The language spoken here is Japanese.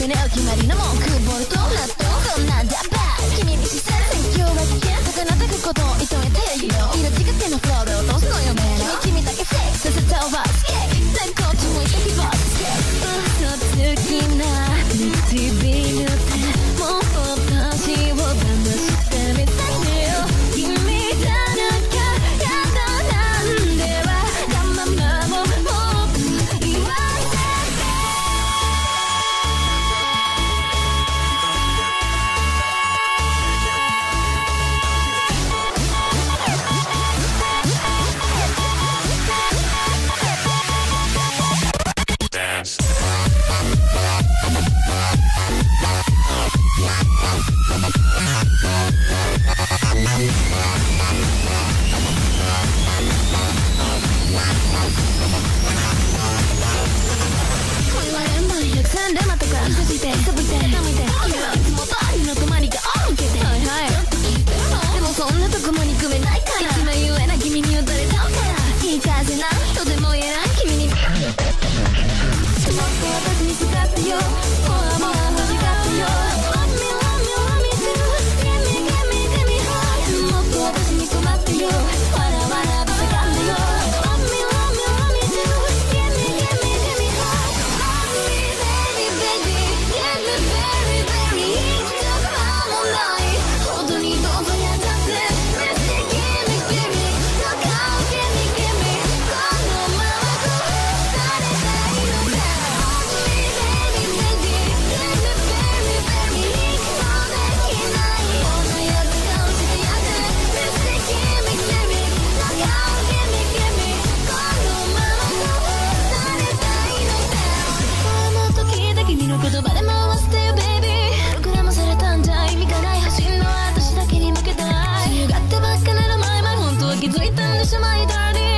ってねお決まりの文句ボルトラッてなとでも言えない君に。にっよ。是蚂蚁蛋儿的。